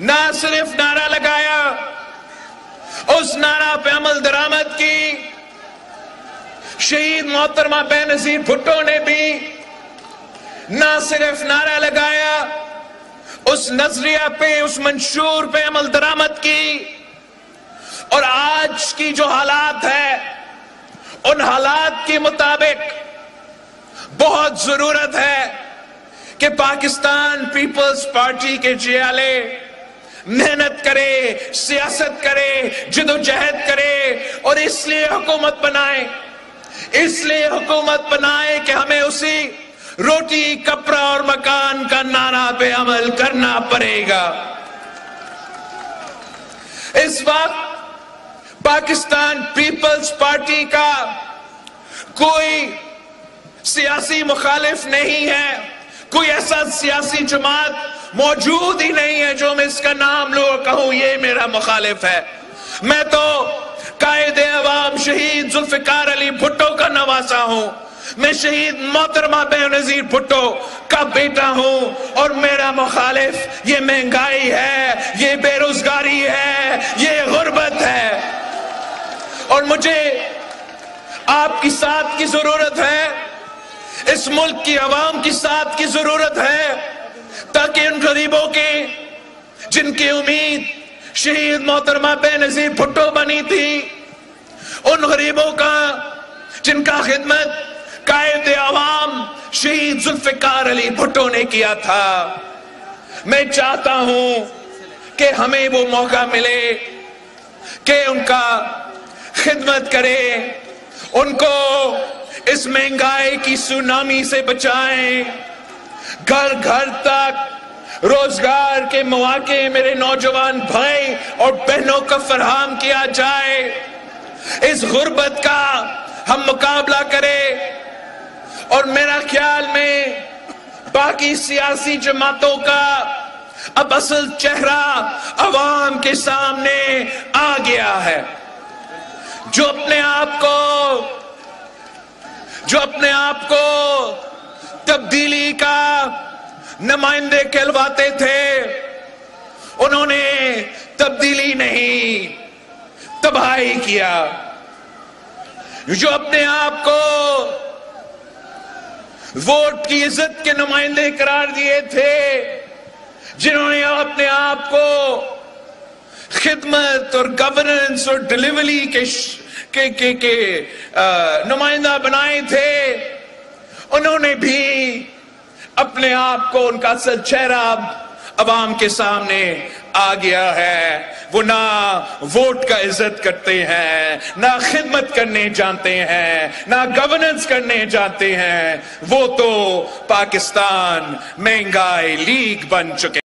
ना सिर्फ़ नारा लगाया, उस नारा पे अमल दरामद की। शहीद मोहतरमा बेनजीर भुट्टो ने भी ना सिर्फ़ नारा लगाया, उस नज़रिया पे, उस मंशूर पे अमल दरामद की। और आज की जो हालात है, उन हालात के मुताबिक बहुत ज़रूरत है कि पाकिस्तान पीपल्स पार्टी के जियाले मेहनत करे, सियासत करे, जदोजहद करे और इसलिए हुकूमत बनाए। इसलिए हुकूमत बनाए कि हमें उसी रोटी, कपड़ा और मकान का नारा पे अमल करना पड़ेगा। इस वक्त पाकिस्तान पीपल्स पार्टी का कोई सियासी मुखालिफ नहीं है। कोई ऐसा सियासी जमात मौजूद ही नहीं है जो मैं इसका नाम लो कहूँ, ये मेरा मुखालिफ है। मैं तो कायदे अवाम शहीद जुल्फिकार अली भुट्टो का नवासा हूँ। मैं शहीद मोहतरमा बेनजीर भुट्टो का बेटा हूँ और मेरा मुखालिफ ये महँगाई है, ये बेरोजगारी है, ये गुर्बत है। और मुझे आपकी साथ की ज़रूरत है, इस मुल्क की आवाम की साथ की ज़रूरत है। ताकि उन गरीबों के, जिनकी उम्मीद शहीद मोहतरमा बेनजीर भुट्टो बनी थी, उन गरीबों का, जिनका खिदमत कायद आवाम शहीद जुल्फिकार अली भुट्टो ने किया था। मैं चाहता हूँ कि हमें वो मौका मिले कि उनका खिदमत करें, उनको इस महँगाई की सुनामी से बचाएँ घर घर तक रोज़गार के मौके मेरे नौजवान भाई और बहनों को फरहम किया जाए। इस गुर्बत का हम मुकाबला करें। और मेरा ख्याल में बाकी सियासी जमातों का अब असल चेहरा अवाम के सामने आ गया है। जो अपने आप को, जो अपने आप को तब्दीली नुमाइंदे कहलवाते थे। उन्होंने तब्दीली नहीं तबाही किया। जो अपने आप को वोट की इज़्ज़त के नुमाइंदे करार दिए थे जिन्होंने अपने आप को खिदमत और गवर्नेंस और डिलीवरी के के के, के नुमाइंदा बनाए थे उन्होंने भी अपने आप को उनका असल चेहरा अवाम के सामने आ गया है। वो ना वोट का इज़्ज़त करते हैं, ना खिदमत करने जानते हैं, ना गवर्नेंस करने जानते हैं। वो तो पाकिस्तान महँगाई लीग बन चुके